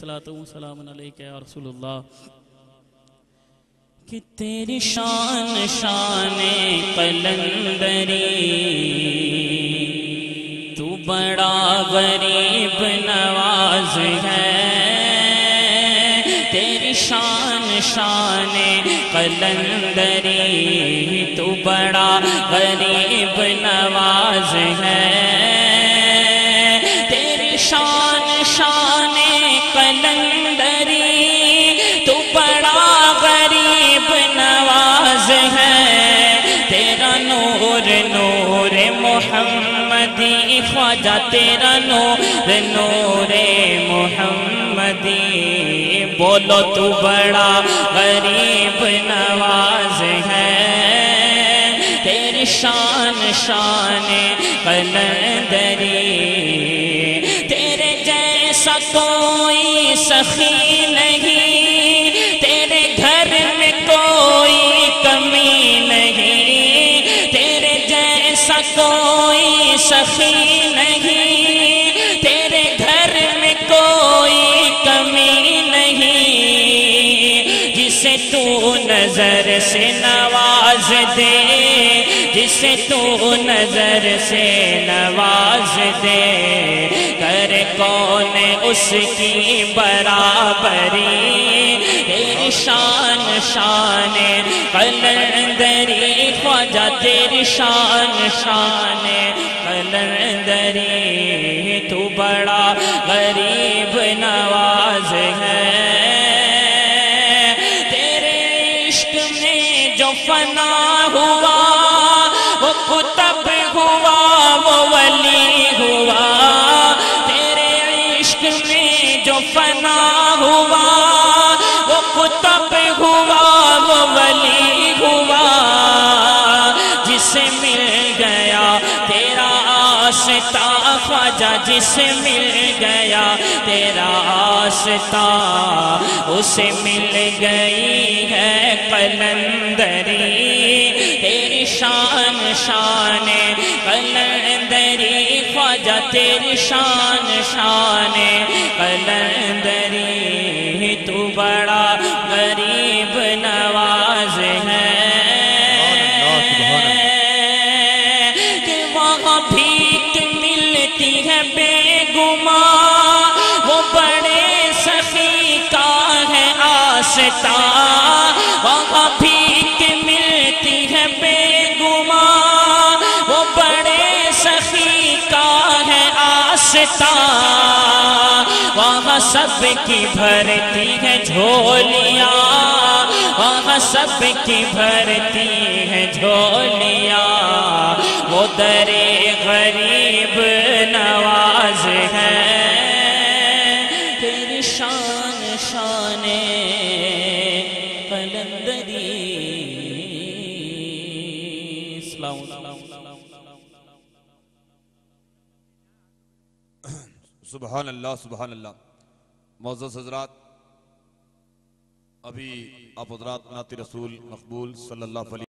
سلام علیکہ یا رسول اللہ۔ کہ تیری شان شان قلندری۔ تو بڑا غریب نواز ہے۔ تیری شان شان قلندری۔ تو بڑا غریب نواز ہے۔ محمدی، خواجہ تیرا نور نور محمدی۔ بولو تو بڑا غریب نواز ہے۔ تیری شان شان قلندری۔ تیرے جیسا کوئی سخی جیسا کوئی سخی نہیں۔ تیرے گھر میں کوئی کمی نہیں۔ جسے تو نظر سے نواز دے۔ جسے تو نظر سے نواز دے۔ کر کون اس کی برابری۔ تیری شان شان قلندری وجہ تیری شان شان قلندری تو بڑا غریب نواز ہے۔ تیرے عشق میں جو فنا ہوا، وہ کتب ہوا۔ گیا، تیرا آستا خواجہ جسے مل گیا، تیرا آستا اسے مل گئی ہے قلندری۔ تیری شان شان قلندری، خواجہ تیری شان شان قلندری۔ تو بڑا گما وہ بڑے سخی کا ہے آستا وہاں بھیک ملتی ہے بے گما وہ بڑے سخی کا ہے آستا وہاں سب کی بھرتی ہے جھولیاں۔ وہاں سب کی بھرتی ہے جھولیاں۔ در غریب نواز ہے۔ تیری شان شان قلندری۔ اسلام سبحان اللہ سبحان اللہ معزز حضرات، ابھی آپ حضرات نعت رسول مقبول صلی اللہ علیہ